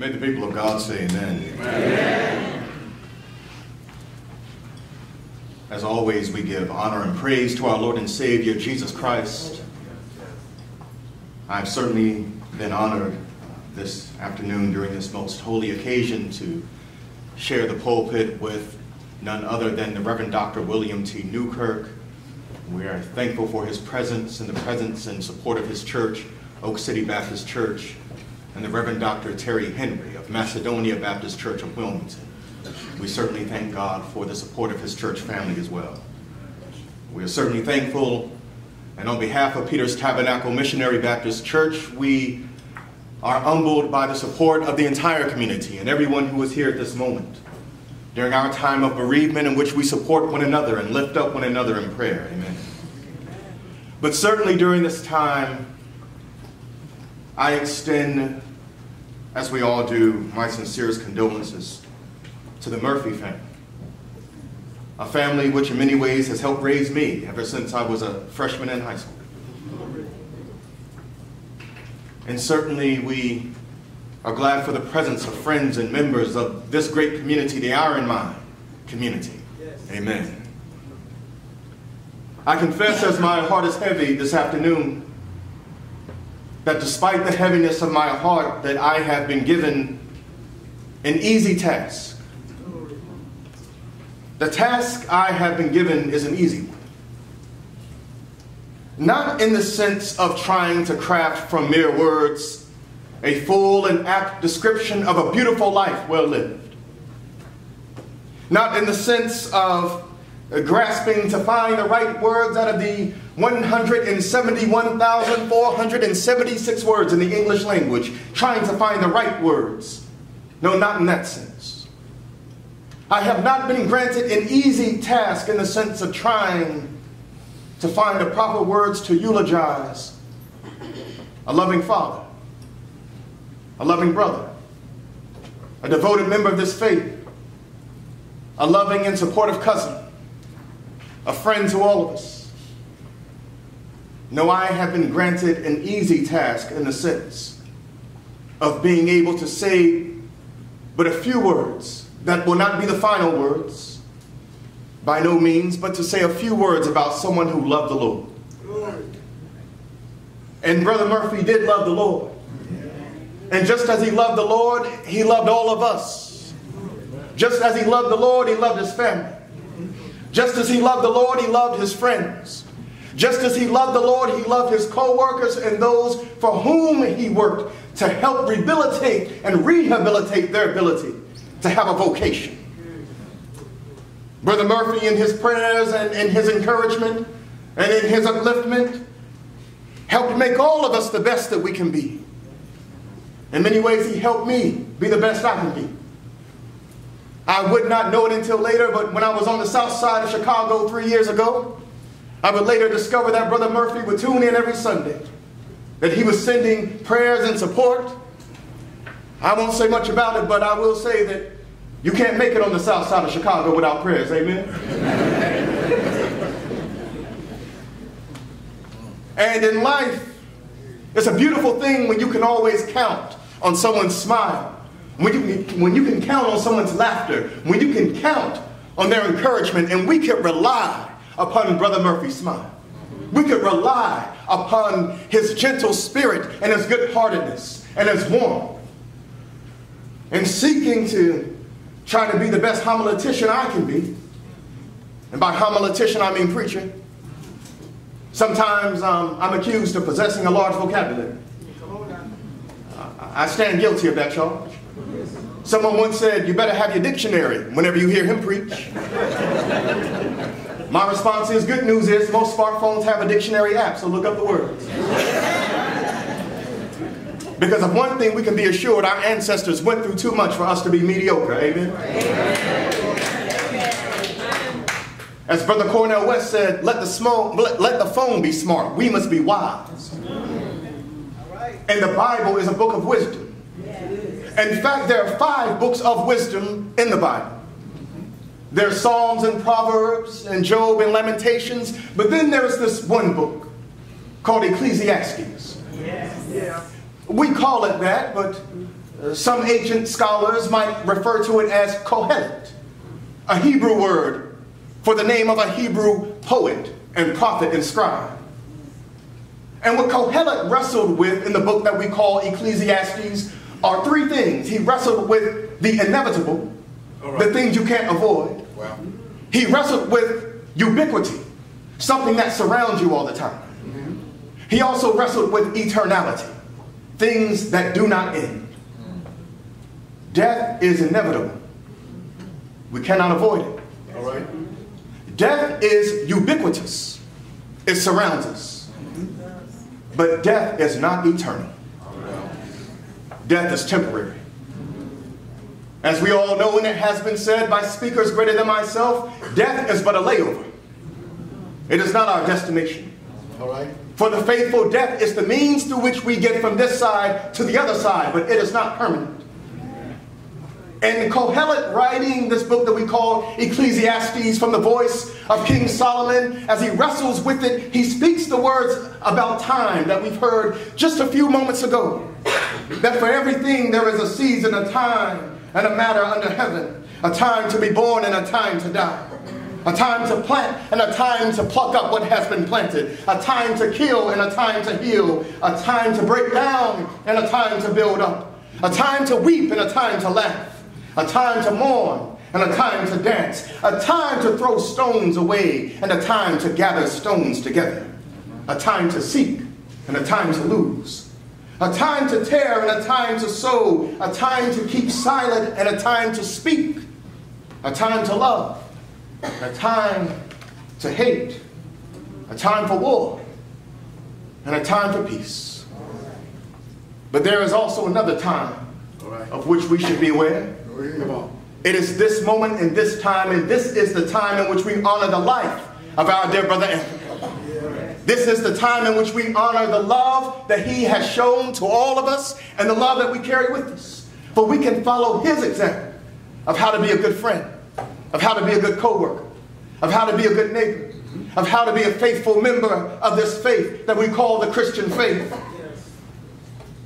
May the people of God say amen. amen. As always, we give honor and praise to our Lord and Savior, Jesus Christ. I've certainly been honored this afternoon during this most holy occasion to share the pulpit with none other than the Reverend Dr. William T. Newkirk. We are thankful for his presence and the presence and support of his church, Oak City Baptist Church, and the Reverend Dr. Terry Henry of Macedonia Baptist Church of Wilmington. We certainly thank God for the support of his church family as well. We are certainly thankful, and on behalf of Peter's Tabernacle Missionary Baptist Church, we are humbled by the support of the entire community and everyone who is here at this moment during our time of bereavement in which we support one another and lift up one another in prayer. Amen. But certainly during this time, I extend, as we all do, my sincerest condolences to the Murphy family. A family which in many ways has helped raise me ever since I was a freshman in high school. And certainly we are glad for the presence of friends and members of this great community, the Iron Mine community. Yes. Amen. I confess as my heart is heavy this afternoon that despite the heaviness of my heart that I have been given an easy task. The task I have been given is an easy one. Not in the sense of trying to craft from mere words a full and apt description of a beautiful life well lived. Not in the sense of grasping to find the right words out of the 171,476 words in the English language, trying to find the right words. No, not in that sense. I have not been granted an easy task in the sense of trying to find the proper words to eulogize a loving father a loving brother, a devoted member of this faith, a loving and supportive cousin, a friend to all of us. No, I have been granted an easy task in the sense of being able to say but a few words that will not be the final words, by no means, but to say a few words about someone who loved the Lord. And Brother Murphy did love the Lord. And just as he loved the Lord, he loved all of us. Just as he loved the Lord, he loved his family. Just as he loved the Lord, he loved his friends. Just as he loved the Lord, he loved his co-workers and those for whom he worked to help rehabilitate and rehabilitate their ability to have a vocation. Brother Murphy, in his prayers and in his encouragement and in his upliftment, helped make all of us the best that we can be. In many ways, he helped me be the best I can be. I would not know it until later, but when I was on the south side of Chicago three years ago, I would later discover that Brother Murphy would tune in every Sunday, that he was sending prayers and support. I won't say much about it, but I will say that you can't make it on the south side of Chicago without prayers. Amen? and in life, it's a beautiful thing when you can always count on someone's smile, when you, can, when you can count on someone's laughter, when you can count on their encouragement, and we can rely upon Brother Murphy's smile. We could rely upon his gentle spirit and his good heartedness and his warmth. And seeking to try to be the best homiletician I can be. And by homiletician, I mean preacher. Sometimes um, I'm accused of possessing a large vocabulary. I stand guilty of that charge. Someone once said, you better have your dictionary whenever you hear him preach. My response is, good news is most smartphones have a dictionary app, so look up the words. because of one thing we can be assured, our ancestors went through too much for us to be mediocre. Amen? As Brother Cornel West said, let the, let, let the phone be smart. We must be wise. And the Bible is a book of wisdom. In fact, there are five books of wisdom in the Bible. There are Psalms and Proverbs and Job and Lamentations, but then there is this one book called Ecclesiastes. We call it that, but Uh, some ancient scholars might refer to it as Kohelet, a Hebrew word for the name of a Hebrew poet and prophet and scribe. And what Kohelet wrestled with in the book that we call Ecclesiastes are three things. He wrestled with the inevitable, right. the things you can't avoid. Wow. He wrestled with ubiquity, something that surrounds you all the time. Mm-hmm. He also wrestled with eternality, things that do not end. Death is inevitable. We cannot avoid it. All right. Death is ubiquitous. It surrounds us. But death is not eternal. Death is temporary. As we all know, and it has been said by speakers greater than myself, death is but a layover. It is not our destination. All right. For the faithful, death is the means through which we get from this side to the other side, but it is not permanent. And Kohelet writing this book that we call Ecclesiastes from the voice of King Solomon, as he wrestles with it, he speaks the words about time that we've heard just a few moments ago. That for everything there is a season, a time, and a matter under heaven. A time to be born and a time to die. A time to plant and a time to pluck up what has been planted. A time to kill and a time to heal. A time to break down and a time to build up. A time to weep and a time to laugh a time to mourn and a time to dance, a time to throw stones away and a time to gather stones together, a time to seek and a time to lose, a time to tear and a time to sow, a time to keep silent and a time to speak, a time to love, a time to hate, a time for war, and a time for peace. But there is also another time of which we should be aware. It is this moment and this time, and this is the time in which we honor the life of our dear brother Anthony. This is the time in which we honor the love that he has shown to all of us and the love that we carry with us. For we can follow his example of how to be a good friend, of how to be a good co-worker, of how to be a good neighbor, of how to be a faithful member of this faith that we call the Christian faith.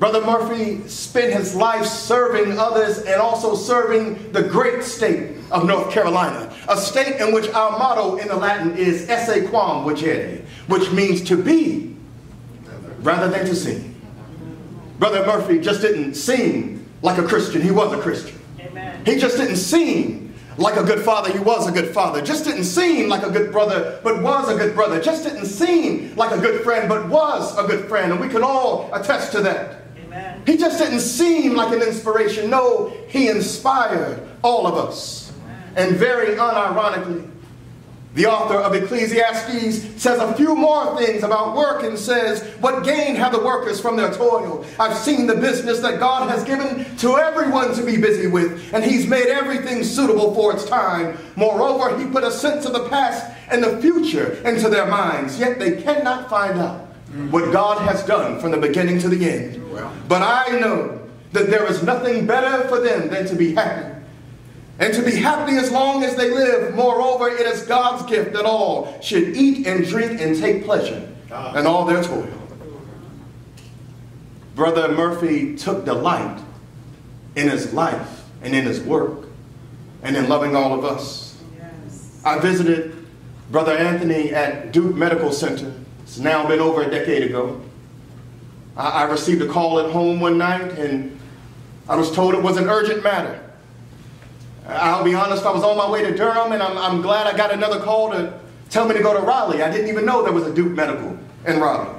Brother Murphy spent his life serving others and also serving the great state of North Carolina, a state in which our motto in the Latin is esse quam videri, which means to be rather than to seem. Brother Murphy just didn't seem like a Christian, he was a Christian. Amen. He just didn't seem like a good father, he was a good father. Just didn't seem like a good brother, but was a good brother. Just didn't seem like a good friend, but was a good friend. And we can all attest to that. He just didn't seem like an inspiration. No, he inspired all of us. And very unironically, the author of Ecclesiastes says a few more things about work and says, What gain have the workers from their toil? I've seen the business that God has given to everyone to be busy with, and He's made everything suitable for its time. Moreover, He put a sense of the past and the future into their minds, yet they cannot find out what God has done from the beginning to the end. But I know that there is nothing better for them than to be happy. And to be happy as long as they live. Moreover, it is God's gift that all should eat and drink and take pleasure in all their toil. Brother Murphy took delight in his life and in his work and in loving all of us. Yes. I visited Brother Anthony at Duke Medical Center it's now been over a decade ago. I, I received a call at home one night and I was told it was an urgent matter. I'll be honest, I was on my way to Durham and I'm, I'm glad I got another call to tell me to go to Raleigh. I didn't even know there was a Duke Medical in Raleigh.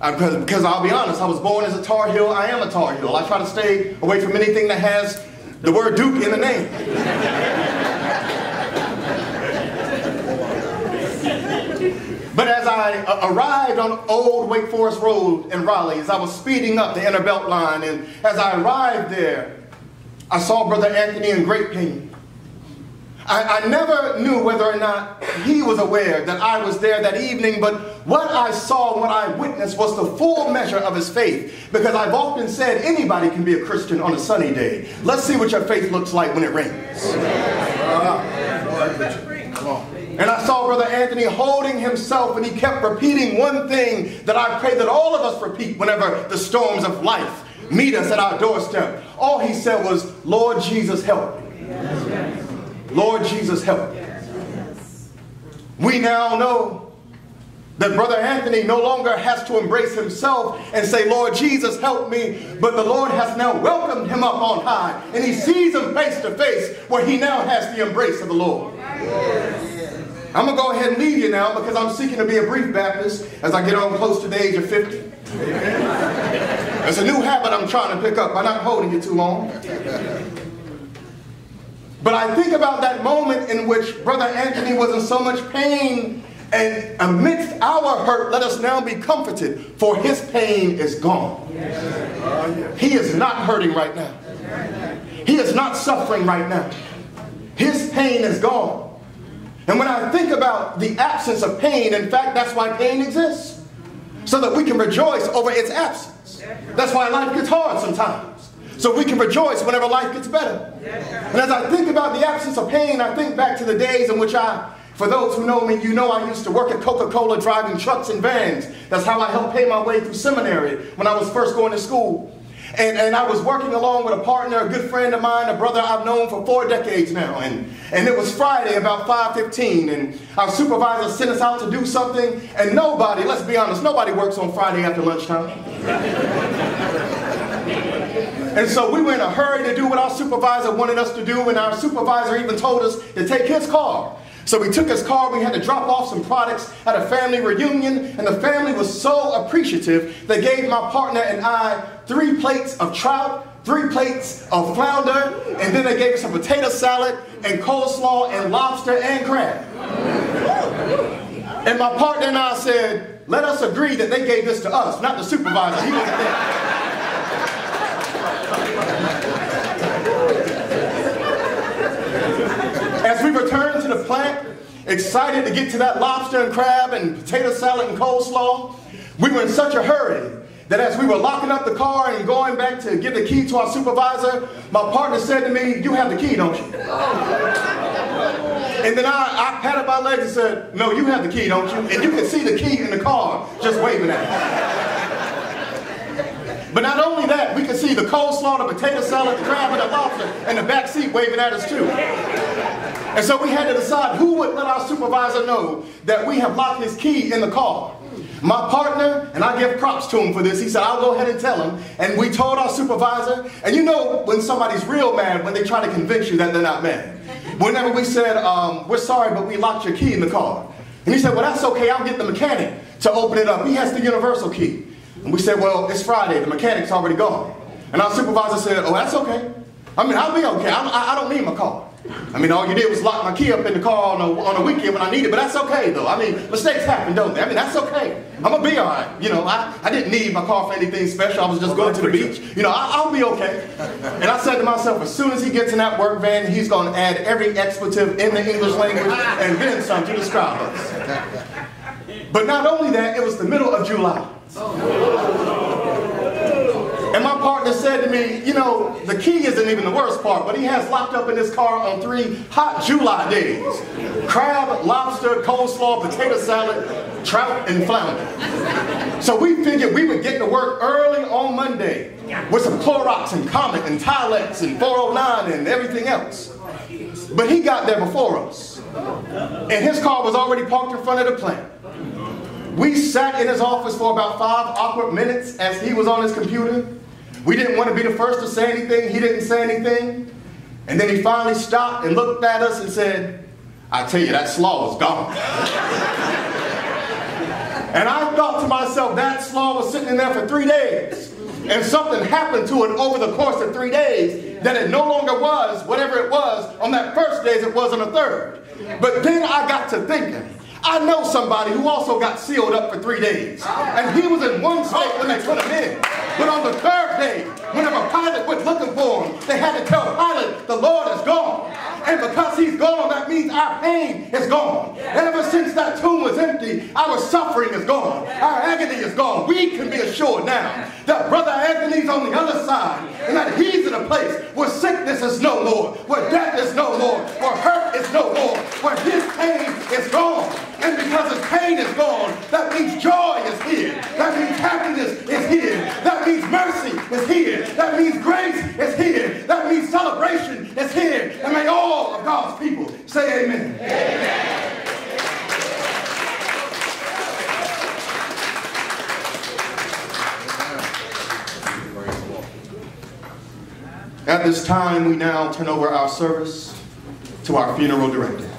Because, because I'll be honest, I was born as a Tar Heel. I am a Tar Heel. I try to stay away from anything that has the word Duke in the name. But as I uh, arrived on Old Wake Forest Road in Raleigh, as I was speeding up the inner belt line, and as I arrived there, I saw Brother Anthony in great pain. I, I, never knew whether or not he was aware that I was there that evening, but what I saw and what I witnessed was the full measure of his faith. Because I've often said anybody can be a Christian on a sunny day. Let's see what your faith looks like when it rains. Uh, and I saw Brother Anthony holding himself, and he kept repeating one thing that I pray that all of us repeat whenever the storms of life meet us at our doorstep. All he said was, Lord Jesus, help me. Lord Jesus, help me. We now know that Brother Anthony no longer has to embrace himself and say, Lord Jesus, help me. But the Lord has now welcomed him up on high. And he sees him face to face where he now has the embrace of the Lord. I'm going to go ahead and leave you now because I'm seeking to be a brief Baptist as I get on close to the age of 50. It's a new habit I'm trying to pick up by not holding you too long. But I think about that moment in which Brother Anthony was in so much pain and amidst our hurt, let us now be comforted, for his pain is gone. He is not hurting right now. He is not suffering right now. His pain is gone. And when I think about the absence of pain, in fact, that's why pain exists. So that we can rejoice over its absence. That's why life gets hard sometimes. So we can rejoice whenever life gets better. And as I think about the absence of pain, I think back to the days in which I for those who know me, you know I used to work at Coca-Cola driving trucks and vans. That's how I helped pay my way through seminary when I was first going to school. And, and I was working along with a partner, a good friend of mine, a brother I've known for four decades now. And, and it was Friday about 5.15 and our supervisor sent us out to do something and nobody, let's be honest, nobody works on Friday after lunchtime. and so we were in a hurry to do what our supervisor wanted us to do and our supervisor even told us to take his car. So we took his car, we had to drop off some products at a family reunion, and the family was so appreciative, they gave my partner and I three plates of trout, three plates of flounder, and then they gave us a potato salad and coleslaw and lobster and crab. And my partner and I said, let us agree that they gave this to us, not the supervisor. He wasn't there. As we returned to the plant, excited to get to that lobster and crab and potato salad and coleslaw, we were in such a hurry that as we were locking up the car and going back to give the key to our supervisor, my partner said to me, you have the key, don't you? And then I, I patted my legs and said, no, you have the key, don't you? And you can see the key in the car just waving at me. But not only that, we could see the coleslaw, the potato salad, the crab, and the lobster, and the back seat waving at us too. And so we had to decide who would let our supervisor know that we have locked his key in the car. My partner, and I give props to him for this, he said, I'll go ahead and tell him. And we told our supervisor, and you know when somebody's real mad when they try to convince you that they're not mad. Whenever we said, um, we're sorry, but we locked your key in the car. And he said, well, that's okay, I'll get the mechanic to open it up. He has the universal key. And we said, well, it's Friday, the mechanic's already gone. And our supervisor said, oh, that's okay. I mean, I'll be okay. I, I don't need my car. I mean, all you did was lock my key up in the car on a, on a weekend when I needed, it, but that's okay though. I mean, mistakes happen, don't they? I mean, that's okay. I'm gonna be all right. You know, I, I didn't need my car for anything special. I was just going to the beach. You know, I, will be okay. And I said to myself, as soon as he gets in that work van, he's gonna add every expletive in the English language and then some to describe us. But not only that, it was the middle of July. And my partner said to me, you know, the key isn't even the worst part, but he has locked up in his car on three hot July days. Crab, lobster, coleslaw, potato salad, trout, and flounder. So we figured we would get to work early on Monday with some Clorox and Comet and Tilex and 409 and everything else. But he got there before us. And his car was already parked in front of the plant. We sat in his office for about five awkward minutes as he was on his computer. We didn't want to be the first to say anything. He didn't say anything. And then he finally stopped and looked at us and said, I tell you, that slaw is gone. and I thought to myself, that slaw was sitting in there for three days. And something happened to it over the course of three days that it no longer was whatever it was on that first day as it was on the third. But then I got to thinking, I know somebody who also got sealed up for three days. And he was in one state when they put him in. But on the third day, whenever Pilate went looking for him, they had to tell Pilate, the Lord is gone. And because he's gone, that means our pain is gone. Ever since that tomb was empty, our suffering is gone. Our agony is gone. We can be assured now that Brother Anthony's on the other side and that he's in a place where sickness is no more, where death is no more, where hurt is no more, where his pain is gone. And because his pain is gone, that means joy is here. That means happiness is here. That means mercy is here. That means grace is here. That means celebration is here. And may all of God's people say amen. Amen. At this time, we now turn over our service to our funeral director.